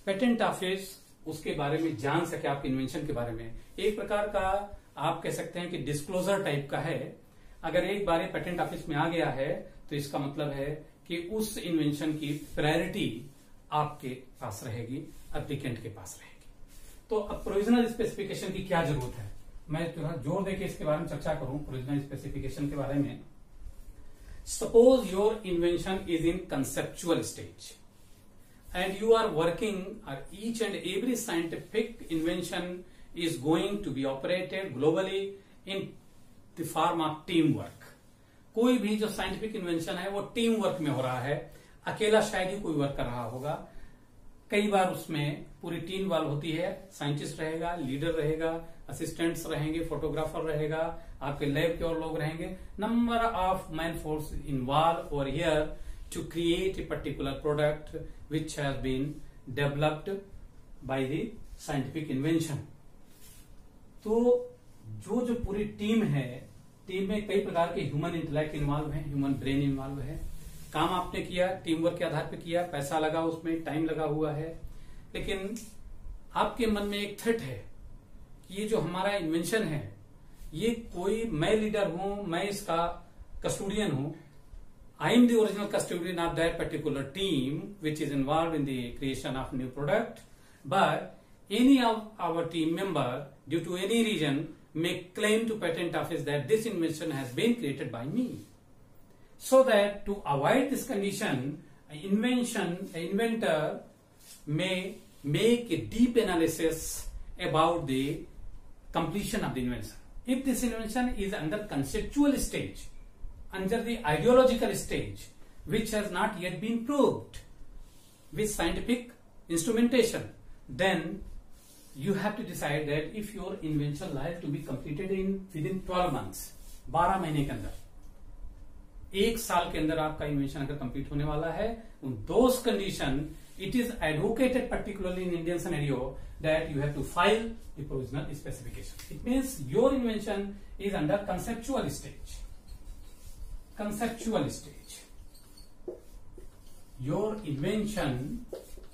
पेटेंट ऑफ़िस उसके बारे में जान सके आपके इन्वेंशन के बारे में। एक प्रकार का आप कह सकते हैं कि डिस्क्लोजर टाइप का है। अगर एक बार पेटेंट ऑफ़िस में आ गया है तो इसका मतलब है कि उस इन्वेंशन की प्रायोरिटी आपके पास रहेगी एप्लीकेंट के पास रहेगी। तो अब प्रोविजनल स्पेसिफिकेशन की क्या ज़रूरत है? मैं थोड़ा ज़ोर देके इसके बारे में चर्चा करूँ प्रोविजनल स्पेसिफिकेशन के बारे में। Suppose your invention is in conceptual stage and you are working, or each and every scientific invention is going to be operated globally in the form of teamwork. कोई भी जो साइंटिफिक इन्वेंशन है, वो team work में हो रहा है। अकेला शायद ही कोई वर्क कर रहा होगा। कई बार उसमें पूरी टीम वाल होती है साइंटिस्ट रहेगा लीडर रहेगा असिस्टेंट्स रहेंगे फोटोग्राफर रहेगा, आपके लैब के और लोग रहेंगे number of man force involve और here to create a particular product which has been developed by the scientific invention. तो जो जो पूरी टीम है टीम में कई प्रकार के ह्यूमन इंटेलेक्ट इन्वॉल्व है ह्यूमन ब्रेन इन्वॉल्व है काम आपने किया टीम वर्क के आधार पर किया, पैसा लगा उसमें टाइम लगा हुआ है। लेकिन आपके मन में एक थ्रेट है कि ये जो हमारा इन्वेंशन है, ये कोई मैं लीडर हूँ, मैं इसका कस्टोडियन हूँ I am the original custodian of that particular team which is involve in the creation of new product but any of our team member due to any reason may claim to patent office that this invention has been created by me So that to avoid this condition, an invention, an inventor may make a deep analysis about the completion of the invention. If this invention is under conceptual stage, under the ideological stage, which has not yet been proved with scientific instrumentation, then you have to decide that if your invention lies to be completed in within 12 months, 12 महीने के अंदर एक साल के अंदर आपका invention अगर complete होने वाला है those condition it is advocated particularly in Indian scenario that you have to file original specification it means your invention is under conceptual stage conceptual stage your invention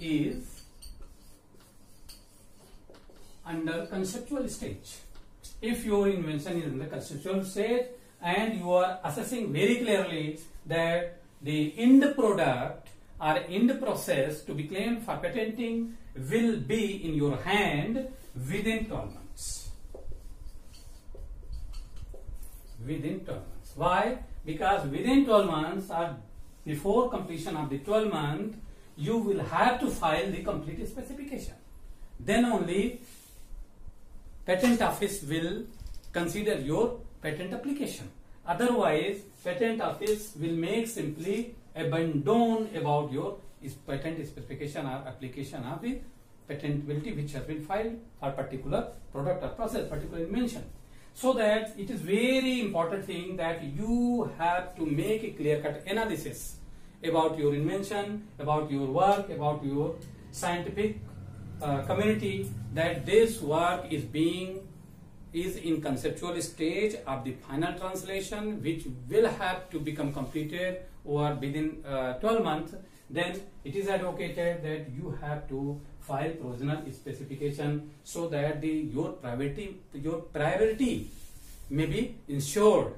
is under conceptual stage if your invention is under conceptual stage and you are assessing very clearly that the end product or end process to be claimed for patenting will be in your hand within 12 months. Within 12 months. Why? because within 12 months or before completion of the 12 month you will have to file the complete specification then only patent office will consider your patent application. Otherwise patent office will make simply a abandon about your patent specification or application of the patentability which has been filed for particular product or process particular invention. So that it is very important thing that you have to make a clear cut analysis about your invention about your work about your scientific uh, community that this work is being is in conceptual stage of the final translation which will have to become completed or within uh, 12 months then it is advocated that you have to file provisional specification so that the your priority your priority may be insured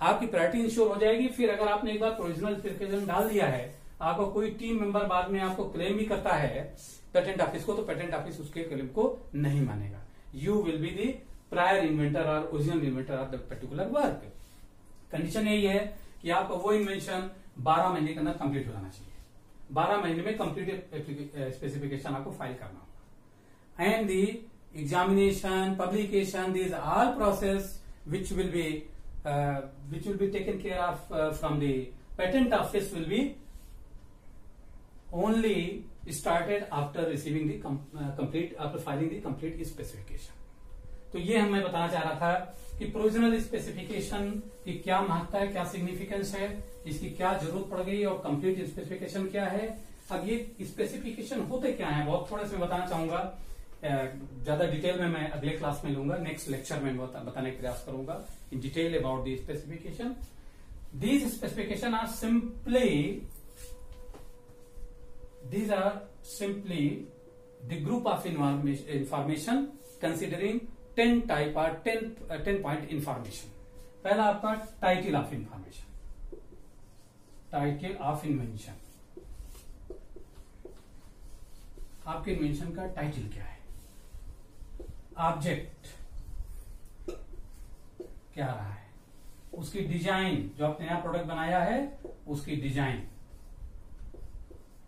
आपकी priority insure हो जाएगी फिर अगर आपने एक बार provisional specification डाल दिया है आपको कोई टीम मेंबर बाद में आपको क्लेम भी करता है पेटेंट ऑफ़िस को तो पेटेंट ऑफ़िस उसके क्लेम को नहीं मानेगा you will be the prior inventor और original inventor of the particular work condition यही है कि आपको वो इन्वेंशन 12 महीने के अंदर कंप्लीट हो जाना चाहिए। 12 महीने में कंप्लीट स्पेसिफिकेशन आपको फ़ाइल करना होगा। And the examination publication these all process which will be which will be taken care of from the patent office will be only started after receiving the complete after filing the complete specification तो ये हम बताना चाह रहा था कि provisional specification की क्या महत्ता है क्या सिग्निफिकेंस है इसकी क्या ज़रूरत पड़ गई और कंप्लीट स्पेसिफिकेशन क्या है। अब ये स्पेसिफिकेशन होते क्या है बहुत थोड़ा से बताना चाहूँगा। ज़्यादा डिटेल में मैं अगले क्लास में लूँगा नेक्स्ट लेक्चर में बता, बताने का प्रयास करूँगा in detail about the specification these specification are simply are simply the group of information, information considering 10 type 10 uh, 10 point information. पहला आपका title of information title of invention आपके इन्वेंशन का टाइटल क्या है? ऑब्जेक्ट क्या रहा है? उसकी डिज़ाइन जो आपने नया प्रोडक्ट बनाया है उसकी डिज़ाइन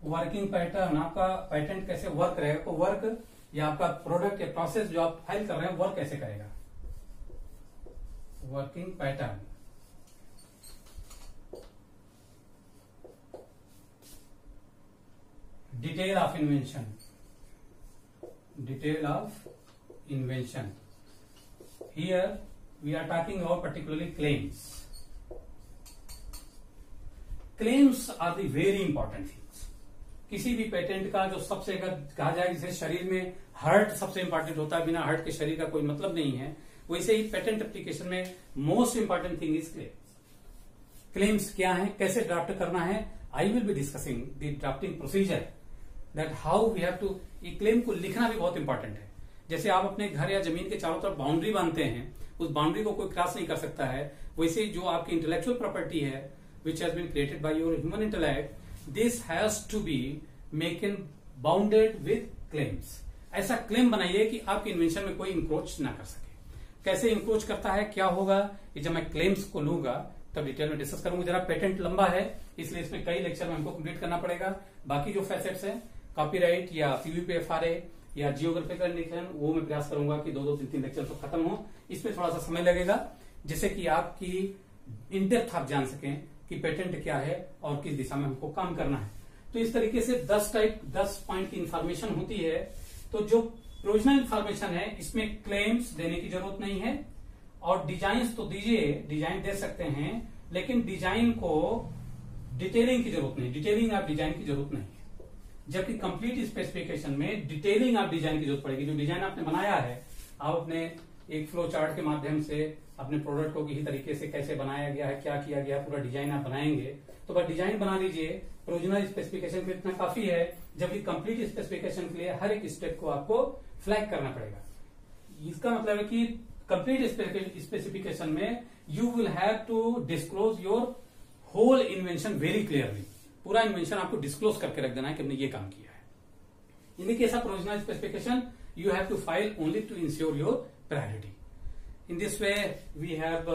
वर्किंग पैटर्न आपका पैटर्न कैसे वर्क तो वर्क या आपका प्रोडक्ट या प्रोसेस जो आप फ़ाइल कर रहे हैं वर्क कैसे करेगा? Working pattern detail of invention detail of invention here we are talking about particularly claims claims are the very important things किसी भी पेटेंट का जो सबसे अगर कहा जाए, जिसे शरीर में हार्ट सबसे इंपॉर्टेंट होता है, बिना हार्ट के शरीर का कोई मतलब नहीं है। वैसे ही पेटेंट एप्लीकेशन में most important thing is claims claims क्या है? कैसे ड्राफ्ट करना है? I will be discussing the drafting procedure that how we have to ये क्लेम को लिखना भी बहुत इंपॉर्टेंट है। जैसे आप अपने घर या ज़मीन के चारों तरफ़ बाउंड्री बांधते हैं, उस बाउंड्री को कोई क्रॉस नहीं कर सकता है। वैसे जो आपकी इंटेलेक्चुअल प्रॉपर्टी है which has been created by your human intellect this has to be make in bounded with claims ऐसा क्लेम बनाइए कि आपके इन्वेंशन में कोई इंक्रोच ना कर सके। कैसे इंक्रोच करता है, क्या होगा? ये जब मैं क्लेम्स को लूँगा, तब डिटेल में डिस्कस करूँगा। जरा पेटेंट लंबा है, इसलिए इसमें कई लेक्चर में हमको कंप्लीट करना पड़ेगा। बाकी जो फैसेट्स है कॉपीराइट या पीवीपीएफआरए या जियोग्राफिकल इंडिकेशन वो मैं प्रयास करूँगा कि दो दो तीन तीन लेक्चर तो खत्म हो। इसमें थोड़ा सा समय लगेगा, जिससे कि आपकी इनडेप्थ आप जान सकें कि पेटेंट क्या है और किस दिशा में हमको काम करना है। तो इस तरीके से 10 टाइप 10 पॉइंट की इंफॉर्मेशन होती है तो जो प्रोविजनल इंफॉर्मेशन है, इसमें क्लेम्स देने की ज़रूरत नहीं है और डिज़ाइन तो दीजिए डिज़ाइन दे सकते हैं, लेकिन डिज़ाइन को डिटेलिंग की ज़रूरत नहीं डिटेलिंग आप डिज़ाइन की ज़रूरत नहीं जबकि कंप्लीट स्पेसिफिकेशन में डिटेलिंग आप डिज़ाइन की ज़रूरत पड़ेगी। जो डिज़ाइन आपने बनाया है आप अपने एक फ्लो चार्ट के माध्यम से अपने प्रोडक्ट को किसी तरीके से कैसे बनाया गया है, क्या किया गया पूरा डिज़ाइन आप बनाएँगे तो बस डिज़ाइन बना लीजिए। प्रोविजनल स्पेसिफिकेशन में इतना काफ़ी है, जबकि कंप्लीट स्पेसिफिकेशन के लिए हर एक स्टेप को आपको फ्लैग करना पड़ेगा। इसका मतलब है कि कंप्लीट स्पेसिफिकेशन में you will have to disclose your whole invention very clearly पूरा इन्वेंशन आपको डिस्क्लोज करके रख देना है कि हमने ये काम किया है। In case of specification you have to file only to ensure your priority in this way we have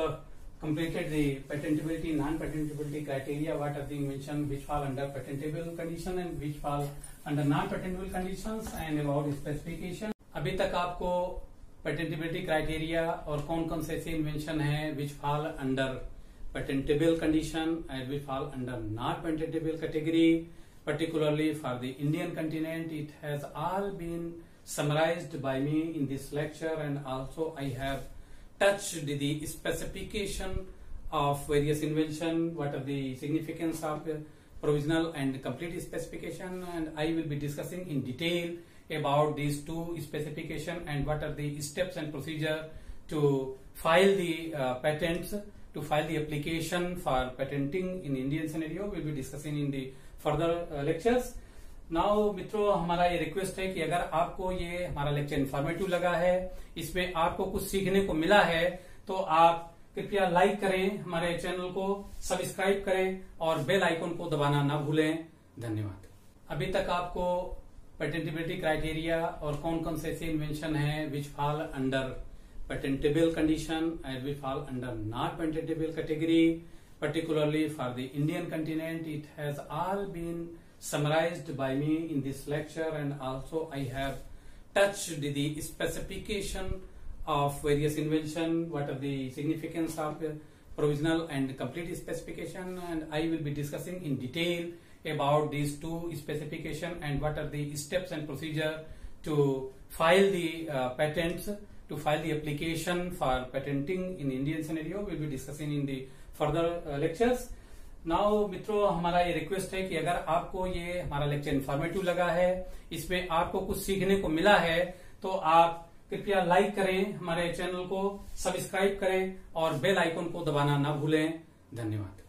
completed the patentability, non-patentability criteria, what are the invention which fall under patentable condition and which fall under non-patentable conditions and about specification. अभी तक आपको patentability criteria और कौन कौन से ऐसे invention है which fall under patentable condition and which fall under not patentable category particularly for the Indian continent it has all been summarized by me in this lecture and also I have touched the specification of various invention, what are the significance of provisional and complete specification and I will be discussing in detail about these two specification and what are the steps and procedure to file the uh, patents, to file the application for patenting in Indian scenario. We will be discussing in the further uh, lectures. Now मित्रों, हमारा ये request है कि अगर आपको ये हमारा lecture informative लगा है, इसमें आपको कुछ सीखने को मिला है तो आप कृपया लाइक करें हमारे चैनल को सब्सक्राइब करें और बेल आइकन को दबाना ना भूलें धन्यवाद अभी तक आपको पेटेंटेबिलिटी क्राइटेरिया और कौन कौन से ऐसे इन्वेंशन है which fall under patentable condition and which fall under not patentable category particularly for the Indian continent. It has all been summarized by me in this lecture and also I have touched the specification of various invention, what are the significance of provisional and complete specification and I will be discussing in detail about these two specification and what are the steps and procedure to file the uh, patents to file the application for patenting in Indian scenario. We will be discussing in the further uh, lectures. Now मित्रों, हमारा ये request है कि अगर आपको ये हमारा lecture informative लगा है, इसमें आपको कुछ सीखने को मिला है तो आप कृपया लाइक करें हमारे चैनल को सब्सक्राइब करें और बेल आइकन को दबाना ना भूलें। धन्यवाद।